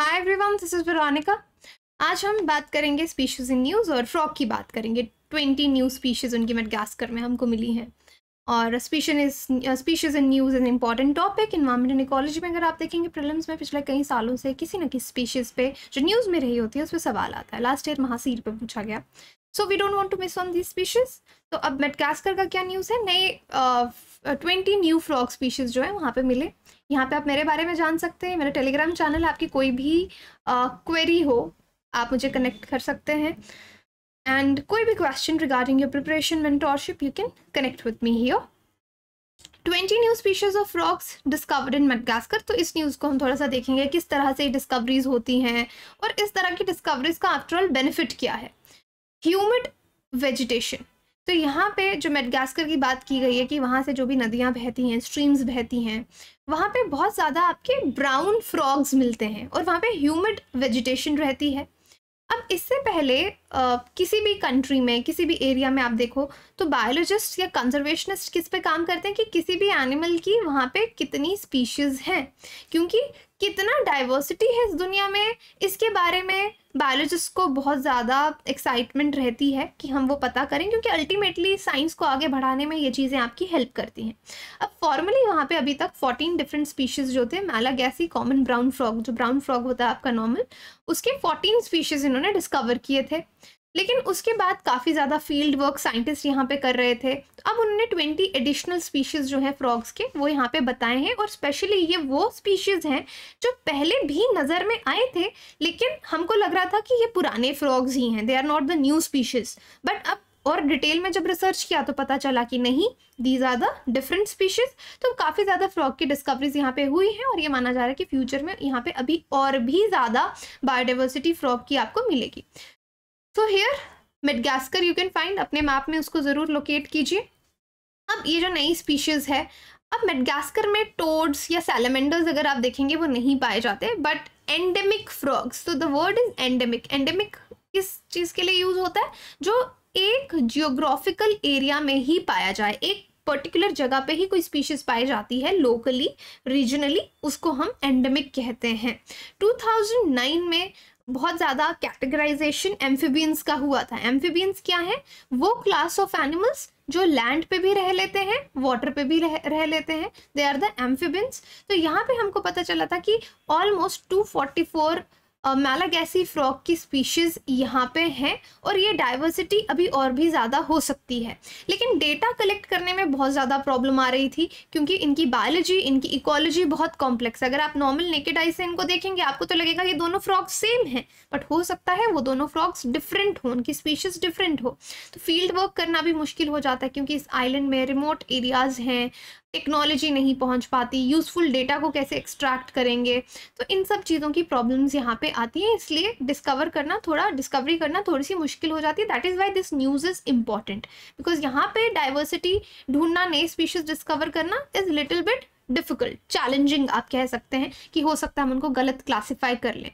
Hi everyone this is Veronica आज हम बात करेंगे स्पीशीज इन न्यूज़ और फ्रॉक की बात करेंगे। ट्वेंटी न्यू स्पीशीज उनकी मेडगास्कर में हमको मिली हैं। और species is species in news an important topic environment and ecology में। अगर आप देखेंगे प्रिलिम्स में पिछले कई सालों से किसी न किसी स्पीशीज़ पे जो न्यूज़ में रही होती है, उस पर सवाल आता है। लास्ट ईयर महासीर पर पूछा गया। So we don't want to miss on the species तो अब मेडगास्कर का क्या न्यूज़ है? नए ट्वेंटी न्यू फ्रॉक स्पीशीज़ जो है वहाँ पे मिले। यहाँ पे आप मेरे बारे में जान सकते हैं मेरा टेलीग्राम चैनल आपकी कोई भी क्वेरी uh, हो आप मुझे कनेक्ट कर सकते हैं। एंड कोई भी question regarding your preparation mentorship you can connect with me here twenty new species of frogs discovered in Madagascar तो इस न्यूज़ को हम थोड़ा सा देखेंगे किस तरह से डिस्कवरीज होती हैं और इस तरह की डिस्कवरीज का आफ्टरऑल बेनिफिट क्या है। ह्यूमिड वेजिटेशन तो यहाँ पे जो मेडगास्कर की बात की गई है कि वहाँ से जो भी नदियाँ बहती हैं स्ट्रीम्स बहती हैं वहाँ पे बहुत ज़्यादा आपके ब्राउन फ्रॉग्स मिलते हैं और वहाँ पे ह्यूमिड वेजिटेशन रहती है। अब इससे पहले आ, किसी भी कंट्री में किसी भी एरिया में आप देखो तो बायोलॉजिस्ट या कंजर्वेशनिस्ट किस पे काम करते हैं कि किसी भी एनिमल की वहाँ पे कितनी स्पीशीज़ हैं? क्योंकि कितना डाइवर्सिटी है इस दुनिया में। इसके बारे में बायोलॉजिस्ट को बहुत ज़्यादा एक्साइटमेंट रहती है कि हम वो पता करें, क्योंकि अल्टीमेटली साइंस को आगे बढ़ाने में ये चीज़ें आपकी हेल्प करती हैं। अब फॉर्मली वहाँ पे अभी तक 14 डिफरेंट स्पीशीज़ जो थे मैलागैसी कॉमन ब्राउन फ्रॉग जो ब्राउन फ्रॉग होता है आपका नॉर्मल उसके 14 स्पीशीज़ इन्होंने डिस्कवर किए थे। लेकिन उसके बाद काफ़ी ज़्यादा फ़ील्ड वर्क साइंटिस्ट यहाँ पे कर रहे थे। तो अब उन्होंने ट्वेंटी एडिशनल स्पीशीज़ जो हैं फ्रॉग्स के, वो यहाँ पे बताए हैं और स्पेशली ये वो स्पीशीज़ हैं जो पहले भी नज़र में आए थे, लेकिन हमको लग रहा था कि ये पुराने फ्रॉग्स ही हैं। They are not the new species but अब और डिटेल में जब रिसर्च किया तो पता चला कि नहीं these are the different species तो काफ़ी ज़्यादा फ्रॉग की डिस्कवरीज यहाँ पे हुई हैं और ये माना जा रहा है कि फ्यूचर में यहाँ पे अभी और भी ज़्यादा बायोडाइवर्सिटी फ्रॉग की आपको मिलेगी। So here Madagascar you can find अपने मैप में उसको ज़रूर लोकेट कीजिए। अब ये जो नई स्पीशीज़ है, अब मेडगास्कर में टोड्स या सैलमेंडर्स अगर आप देखेंगे, वो नहीं पाए जाते बट एंडेमिक फ्रॉग्स तो the word is endemic endemic किस चीज़ के लिए यूज़ होता है? जो एक जियोग्राफिकल एरिया में ही पाया जाए, एक पर्टिकुलर जगह पे ही कोई स्पीशीज पाई जाती है लोकली रीजनली उसको हम एंडेमिक कहते हैं। 2009 में बहुत ज़्यादा कैटेगराइजेशन एम्फीबियंस का हुआ था। एम्फीबियंस क्या है? वो क्लास ऑफ़ एनिमल्स जो लैंड पे भी रह लेते हैं वाटर पे भी रह, रह लेते हैं दे आर द एम्फीबियंस तो यहाँ पे हमको पता चला था कि ऑलमोस्ट 244 मैलागैसी फ्रॉक की स्पीशीज़ यहाँ पे हैं और ये डाइवर्सिटी अभी और भी ज़्यादा हो सकती है। लेकिन डेटा कलेक्ट करने में बहुत ज़्यादा प्रॉब्लम आ रही थी, क्योंकि इनकी बायोलॉजी इनकी इकोलॉजी बहुत कॉम्प्लेक्स है। अगर आप नॉर्मल नेकेड आई से इनको देखेंगे, आपको तो लगेगा ये दोनों फ्रॉक्स सेम हैं बट हो सकता है वो दोनों फ्रॉक्स डिफरेंट हो, उनकी स्पीशीज़ डिफरेंट हो। तो फ़ील्ड वर्क करना भी मुश्किल हो जाता है, क्योंकि इस आइलैंड में रिमोट एरियाज़ हैं टेक्नोलॉजी नहीं पहुँच पाती यूज़फुल डेटा को कैसे एक्सट्रैक्ट करेंगे? तो इन सब चीज़ों की प्रॉब्लम्स यहाँ पे आती हैं, इसलिए डिस्कवर करना थोड़ा डिस्कवरी करना थोड़ी सी मुश्किल हो जाती है। That is why this news is important because यहाँ पे डाइवर्सिटी ढूंढना, नए स्पीशीज डिस्कवर करना is little bit difficult challenging आप कह सकते हैं कि हो सकता है हम उनको गलत क्लासीफाई कर लें।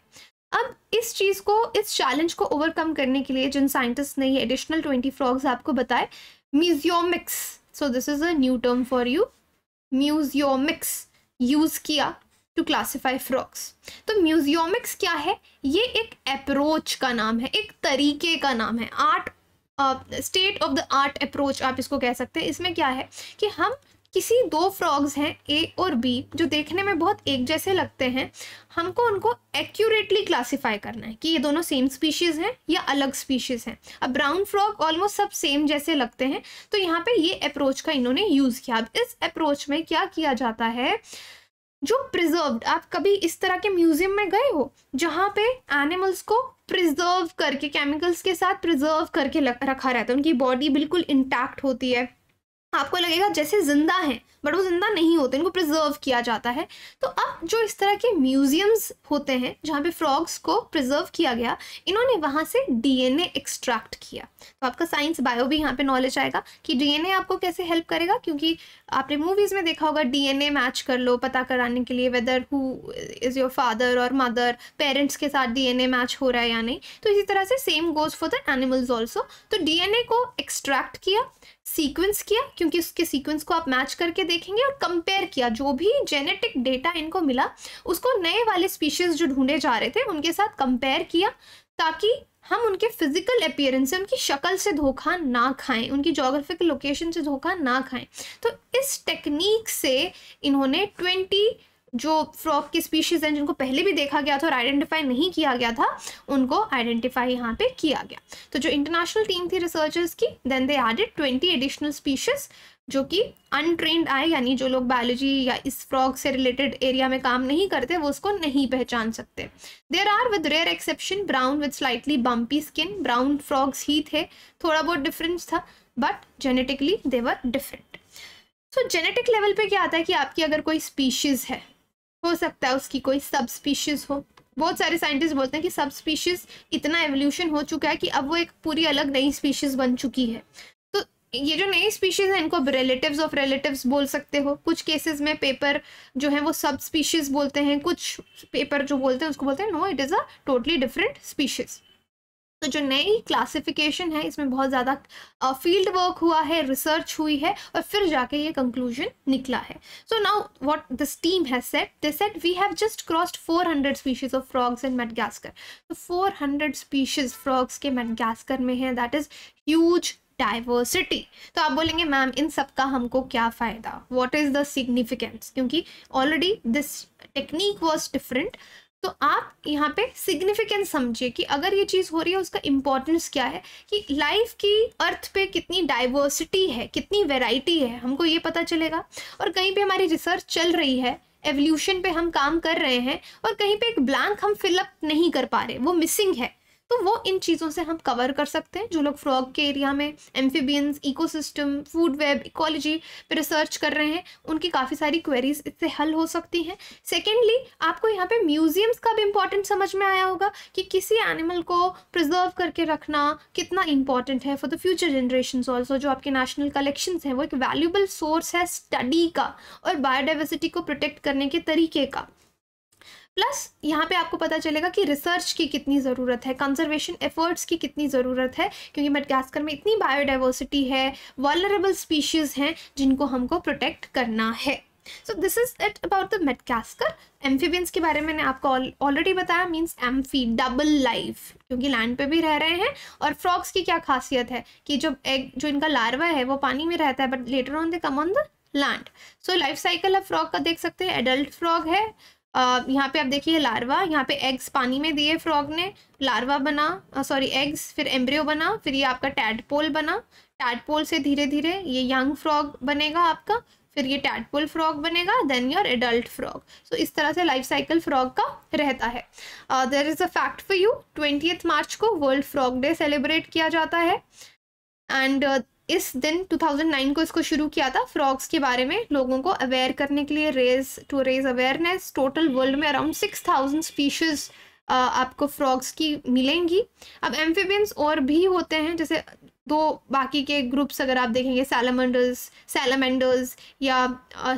अब इस चीज़ को, इस चैलेंज को ओवरकम करने के लिए जिन साइंटिस्ट ने ये एडिशनल ट्वेंटी फ्रॉग्स आपको बताए museomics so this is a new term for you museomics use किया टू क्लासीफाई फ्रॉक्स तो म्यूजियोमिक्स क्या है? ये एक अप्रोच का नाम है, एक तरीके का नाम है। Art state of the art approach आप इसको कह सकते हैं। इसमें क्या है कि हम किसी दो फ्रॉग्स हैं ए और बी जो देखने में बहुत एक जैसे लगते हैं, हमको उनको एक्यूरेटली क्लासिफाई करना है कि ये दोनों सेम स्पीशीज़ हैं या अलग स्पीशीज़ हैं। अब ब्राउन फ्रॉग ऑलमोस्ट सब सेम जैसे लगते हैं तो यहाँ पे ये अप्रोच का इन्होंने यूज़ किया। अब इस अप्रोच में क्या किया जाता है, जो प्रिजर्व्ड आप कभी इस तरह के म्यूज़ियम में गए हो, जहाँ पे एनिमल्स को प्रिजर्व करके केमिकल्स के साथ प्रिजर्व करके रखा रहता है, उनकी बॉडी बिल्कुल इंटैक्ट होती है। आपको लगेगा जैसे ज़िंदा है बट वो ज़िंदा नहीं होते, इनको प्रिजर्व किया जाता है। तो अब जो इस तरह के म्यूजियम्स होते हैं, जहाँ पे फ्रॉग्स को प्रिजर्व किया गया, इन्होंने वहाँ से डीएनए एक्सट्रैक्ट किया। तो आपका साइंस बायो भी यहाँ पे नॉलेज आएगा कि डीएनए आपको कैसे हेल्प करेगा, क्योंकि आपने मूवीज़ में देखा होगा डीएनए मैच कर लो पता कराने के लिए whether who is your father और मदर पेरेंट्स के साथ डीएनए मैच हो रहा है या नहीं। तो इसी तरह से same goes for the animals also तो डीएनए को एक्सट्रैक्ट किया सीक्वेंस किया, क्योंकि उसके सीक्वेंस को आप मैच करके देखेंगे और कंपेयर किया। जो भी जेनेटिक डेटा इनको मिला, उसको नए वाले स्पीशीज जो ढूंढे जा रहे थे, उनके साथ कंपेयर किया, ताकि हम उनके फ़िज़िकल अपियरेंस से, उनकी शक्ल से धोखा ना खाएँ, उनकी जोग्राफिकल लोकेशन से धोखा ना खाएँ। तो इस टेक्निक से इन्होंने ट्वेंटी जो फ्रॉक की स्पीशीज़ हैं, जिनको पहले भी देखा गया था और आइडेंटिफाई नहीं किया गया था, उनको आइडेंटिफाई यहाँ पे किया गया। तो जो इंटरनेशनल टीम थी रिसर्चर्स की then they added twenty additional species जो कि अनट्रेंड आए, यानी जो लोग बायोलॉजी या इस फ्रॉग से रिलेटेड एरिया में काम नहीं करते, वो उसको नहीं पहचान सकते। There are with rare exception brown with slightly bumpy skin brown frogs ही थे, थोड़ा बहुत डिफरेंस था but genetically they're different so genetic level पे क्या आता है कि आपकी अगर कोई स्पीशीज़ है हो सकता है उसकी कोई सब स्पीशीज़ हो। बहुत सारे साइंटिस्ट बोलते हैं कि सब स्पीशीज़ इतना एवोल्यूशन हो चुका है कि अब वो एक पूरी अलग नई स्पीशीज़ बन चुकी है। तो ये जो नई स्पीशीज़ है, इनको रिलेटिव ऑफ़ रिलेटिव बोल सकते हो। कुछ केसेस में पेपर जो है, वो सब स्पीशीज़ बोलते हैं। कुछ पेपर जो बोलते हैं, उसको बोलते हैं no it is a totally different species तो जो नई क्लासिफिकेशन है, इसमें बहुत ज़्यादा फ़ील्ड वर्क हुआ है रिसर्च हुई है और फिर जाके ये कंक्लूजन निकला है। So now what this team has set they set we have just crossed 400 species of frogs in Madagascar तो 400 स्पीशीज फ्रॉग्स के मेडगास्कर में है दैट इज़ ह्यूज डाइवर्सिटी तो आप बोलेंगे, मैम, इन सब का हमको क्या फ़ायदा? वॉट इज़ द सिग्निफिकेंस क्योंकि already this technique was different तो आप यहाँ पे सिग्निफिकेंस समझिए कि अगर ये चीज़ हो रही है, उसका इम्पोर्टेंस क्या है? कि लाइफ की अर्थ पे कितनी डाइवर्सिटी है, कितनी वेराइटी है, हमको ये पता चलेगा। और कहीं पे हमारी रिसर्च चल रही है एवोल्यूशन पे हम काम कर रहे हैं, और कहीं पे एक ब्लैंक हम फिलअप नहीं कर पा रहे, वो मिसिंग है। तो वो इन चीज़ों से हम कवर कर सकते हैं, जो लोग फ्रॉग के एरिया में amphibians ecosystem food web ecology पे रिसर्च कर रहे हैं, उनकी काफ़ी सारी क्वेरीज इससे हल हो सकती हैं। सेकेंडली आपको यहाँ पे म्यूजियम्स का भी इंपॉर्टेंट समझ में आया होगा कि किसी एनिमल को प्रिजर्व करके रखना कितना इंपॉर्टेंट है for the future generation also जो आपके नेशनल कलेक्शन हैं, वो एक वैल्यूबल सोर्स है स्टडी का और बायोडाइवर्सिटी को प्रोटेक्ट करने के तरीके का। प्लस यहाँ पे आपको पता चलेगा कि रिसर्च की कितनी ज़रूरत है कंजर्वेशन एफर्ट्स की कितनी ज़रूरत है, क्योंकि मेडगास्कर में इतनी बायोडाइवर्सिटी है वॉलरेबल स्पीशीज़ हैं जिनको हमको प्रोटेक्ट करना है। So this is it about the Madagascar amphibians के बारे में मैंने आपको ऑलरेडी बताया मीन्स एम्फी डबल लाइफ क्योंकि लैंड पे भी रह रहे हैं और फ्रॉक्स की क्या खासियत है कि जो एग जो इनका लार्वा है, वो पानी में रहता है but later on they come on the land so life cycle of frog का देख सकते हैं एडल्ट फ्रॉग है यहाँ पे आप देखिए लार्वा, यहाँ पे एग्स पानी में दिए फ्रॉग ने। लार्वा बना सॉरी एग्स फिर एम्ब्रियो बना, फिर ये आपका टैडपोल बना। टैडपोल से धीरे धीरे ये यंग फ्रॉग बनेगा आपका, फिर ये टैडपोल फ्रॉग बनेगा then your adult frog so इस तरह से लाइफ साइकिल फ्रॉग का रहता है। There is a fact for you twenty March को वर्ल्ड फ्रॉग डे सेलिब्रेट किया जाता है। एंड इस दिन 2009 को इसको शुरू किया था फ्रॉग्स के बारे में लोगों को अवेयर करने के लिए raise to raise awareness total world में अराउंड सिक्स थाउज़ेंड स्पीशीज़ आपको फ्रॉग्स की मिलेंगी। अब एम्फीबियंस और भी होते हैं, जैसे दो बाकी के ग्रुप्स अगर आप देखेंगे सैलामेंडर्स सैलामेंडर्स या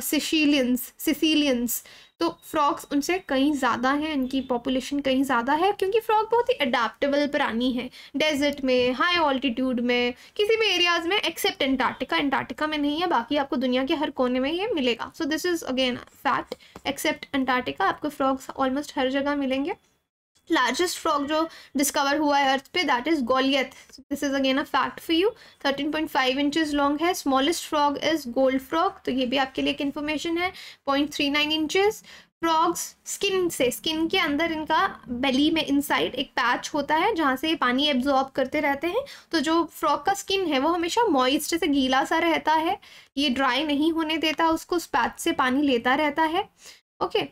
सिशीलियंस सिसीलियंस तो फ्रॉग्स उनसे कहीं ज़्यादा हैं, इनकी पॉपुलेशन कहीं ज़्यादा है, क्योंकि फ्रॉग बहुत ही अडाप्टेबल प्राणी है। डेजर्ट में हाई ऑल्टीट्यूड में, किसी भी एरियाज़ में एक्सेप्ट एंटार्टिका एंटार्टिका में नहीं है, बाकी आपको दुनिया के हर कोने में ये मिलेगा। So this is again fact except Antarctica आपको फ्रॉग्स ऑलमोस्ट हर जगह मिलेंगे। लार्जेस्ट फ्रॉग जो डिस्कवर हुआ है अर्थ पे that is Goliath this is again a fact for you 13.5 inches long है. Smallest frog is gold frog तो ये भी आपके लिए एक इन्फॉर्मेशन है. 0.39 इंचेस फ्रॉग्स स्किन से स्किन के अंदर इनका बेली में इनसाइड एक पैच होता है, जहाँ से ये पानी एब्जॉर्ब करते रहते हैं। तो जो फ्रॉग का स्किन है, वो हमेशा मॉइस्ट से गीला सा रहता है। ये ड्राई नहीं होने देता, उसको उस पैच से पानी लेता रहता है। Okay okay.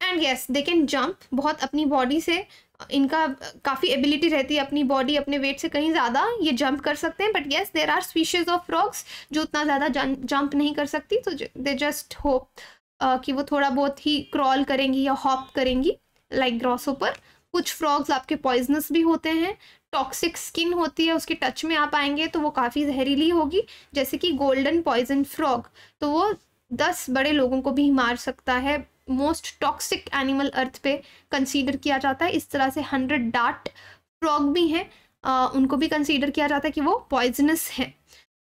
And yes they can jump बहुत अपनी बॉडी से, इनका काफ़ी एबिलिटी रहती है अपनी बॉडी अपने वेट से कहीं ज़्यादा ये जंप कर सकते हैं but yes there are species of frogs जो उतना ज़्यादा जंप नहीं कर सकती तो दे जस्ट होप कि वो थोड़ा बहुत ही क्रॉल करेंगी या हॉप करेंगी लाइक ग्रॉस ऊपर कुछ फ्रॉग्स आपके पॉइजनस भी होते हैं टॉक्सिक स्किन होती है, उसके टच में आप आएँगे तो वो काफ़ी जहरीली होगी, जैसे कि गोल्डन पॉइजन फ्रॉग तो वो दस बड़े लोगों को भी मार सकता है मोस्ट टॉक्सिक एनिमल अर्थ पे कंसीडर किया जाता है। इस तरह से हंड्रेड डार्ट फ्रॉग भी हैं। उनको भी कंसीडर किया जाता है कि वो पॉइजनस हैं।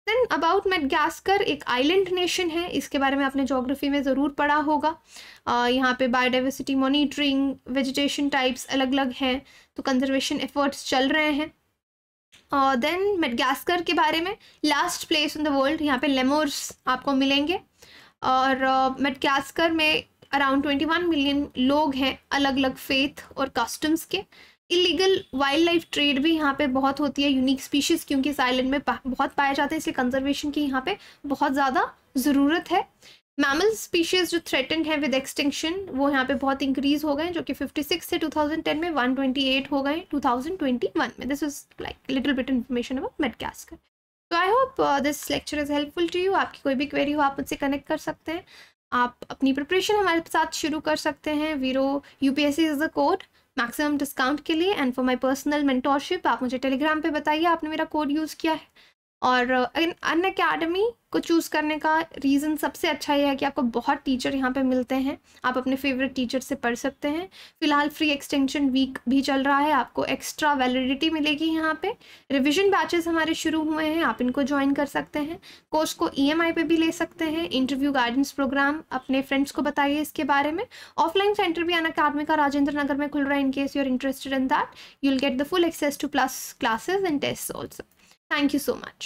देन अबाउट मेडगास्कर एक आइलैंड नेशन है। इसके बारे में आपने जोग्राफी में ज़रूर पढ़ा होगा। uh, यहाँ पे बायोडाइवर्सिटी मॉनिटरिंग वेजिटेशन टाइप्स अलग अलग हैं। तो कंजर्वेशन एफर्ट्स चल रहे हैं। देन uh, मेडगास्कर के बारे में last place in the world यहाँ पे लेमोर्स आपको मिलेंगे। और मेडगास्कर uh, में अराउंड ट्वेंटी वन मिलियन लोग हैं अलग अलग फेथ और कस्टम्स के। इलीगल वाइल्ड लाइफ ट्रेड भी यहाँ पे बहुत होती है यूनिक स्पीशीज़ क्योंकि इस आइलैंड में बहुत पाए जाते हैं, इसलिए कंजर्वेशन की यहाँ पे बहुत ज़्यादा ज़रूरत है। मैमल स्पीशीज़ जो थ्रेटन है विद एक्सटिंक्शन वो यहाँ पे बहुत इंक्रीज हो गए जो कि 56 से 2010 में 128 हो गए 2021 में। This is like little bit information about Madagascar तो I hope this lecture is helpful to you आपकी कोई भी क्वेरी हो, आप मुझसे कनेक्ट कर सकते हैं। आप अपनी प्रिपरेशन हमारे साथ शुरू कर सकते हैं। Vero U P S is the code maximum discount के लिए and for my personal mentorship आप मुझे टेलीग्राम पे बताइए, आपने मेरा कोड यूज़ किया है। और अन अकेडमी को चूज़ करने का रीज़न सबसे अच्छा यह है कि आपको बहुत टीचर यहाँ पे मिलते हैं। आप अपने फेवरेट टीचर से पढ़ सकते हैं। फ़िलहाल फ्री एक्सटेंशन वीक भी चल रहा है। आपको एक्स्ट्रा वैलिडिटी मिलेगी यहाँ पे। रिविजन बैचेस हमारे शुरू हुए हैं। आप इनको ज्वाइन कर सकते हैं। कोर्स को ई e पे भी ले सकते हैं। इंटरव्यू गाइडेंस प्रोग्राम अपने फ्रेंड्स को बताइए इसके बारे में। ऑफलाइन सेंटर भी अन अकाडमी का राजेंद्र नगर में खुल रहा है in case you are interested in that you'll get the full access to plus classes and test also thank you so much